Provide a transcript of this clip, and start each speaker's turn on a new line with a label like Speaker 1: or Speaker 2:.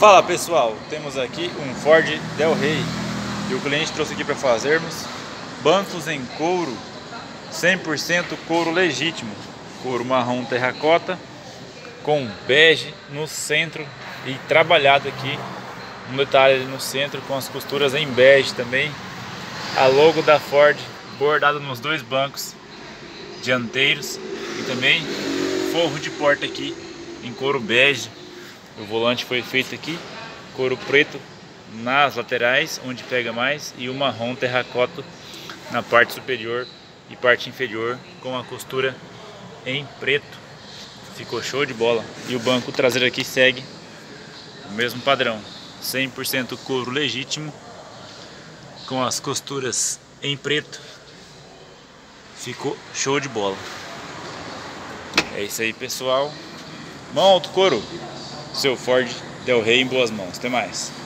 Speaker 1: Fala pessoal, temos aqui um Ford Del Rey e o cliente trouxe aqui para fazermos. Bancos em couro 100% couro legítimo. Couro marrom terracota com bege no centro e trabalhado aqui. Um detalhe no centro com as costuras em bege também. A logo da Ford bordada nos dois bancos dianteiros. E também forro de porta aqui em couro bege o volante foi feito aqui, couro preto nas laterais, onde pega mais, e o marrom terracota na parte superior e parte inferior, com a costura em preto. Ficou show de bola. E o banco traseiro aqui segue o mesmo padrão, 100% couro legítimo, com as costuras em preto. Ficou show de bola. É isso aí, pessoal. Alto couro seu Ford Del Rey em boas mãos. Até mais.